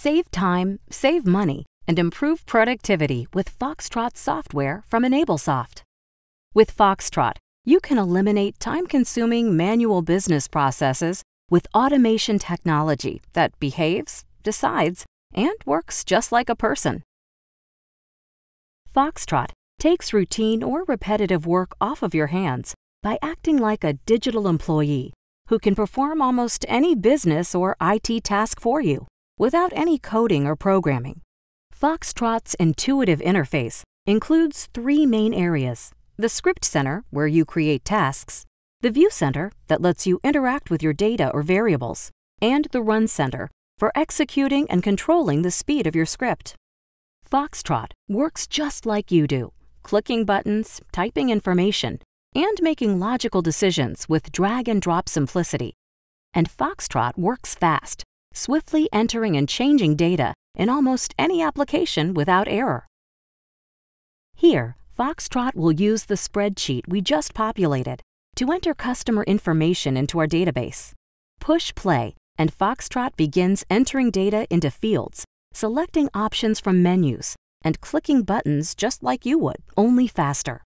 Save time, save money, and improve productivity with Foxtrot software from EnableSoft. With Foxtrot, you can eliminate time consuming manual business processes with automation technology that behaves, decides, and works just like a person. Foxtrot takes routine or repetitive work off of your hands by acting like a digital employee who can perform almost any business or IT task for you without any coding or programming. Foxtrot's intuitive interface includes three main areas the Script Center, where you create tasks, the View Center, that lets you interact with your data or variables, and the Run Center, for executing and controlling the speed of your script. Foxtrot works just like you do, clicking buttons, typing information, and making logical decisions with drag and drop simplicity. And Foxtrot works fast, swiftly entering and changing data in almost any application without error. Here, Foxtrot will use the spreadsheet we just populated to enter customer information into our database. Push play, and Foxtrot begins entering data into fields, selecting options from menus, and clicking buttons just like you would, only faster.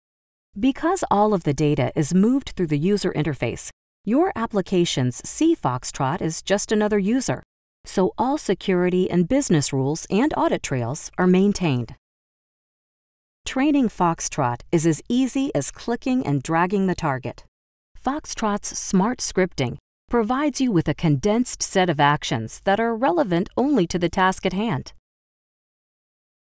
Because all of the data is moved through the user interface, your applications see Foxtrot as just another user, so all security and business rules and audit trails are maintained. Training Foxtrot is as easy as clicking and dragging the target. Foxtrot's smart scripting provides you with a condensed set of actions that are relevant only to the task at hand.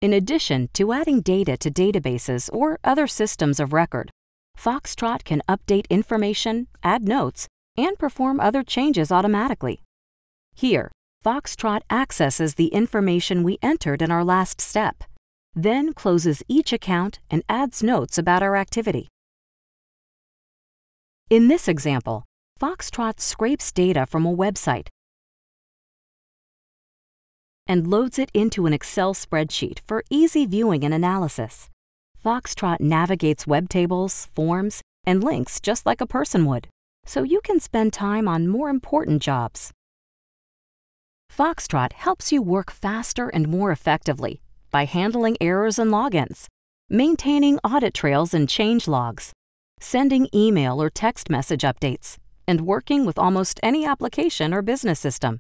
In addition to adding data to databases or other systems of record, Foxtrot can update information, add notes, and perform other changes automatically. Here, Foxtrot accesses the information we entered in our last step, then closes each account and adds notes about our activity. In this example, Foxtrot scrapes data from a website and loads it into an Excel spreadsheet for easy viewing and analysis. Foxtrot navigates web tables, forms, and links just like a person would, so you can spend time on more important jobs. Foxtrot helps you work faster and more effectively by handling errors and logins, maintaining audit trails and change logs, sending email or text message updates, and working with almost any application or business system.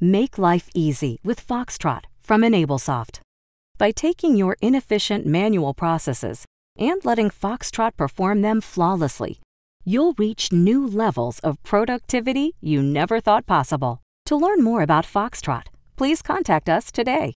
Make life easy with Foxtrot from EnableSoft. By taking your inefficient manual processes and letting Foxtrot perform them flawlessly, you'll reach new levels of productivity you never thought possible. To learn more about Foxtrot, please contact us today.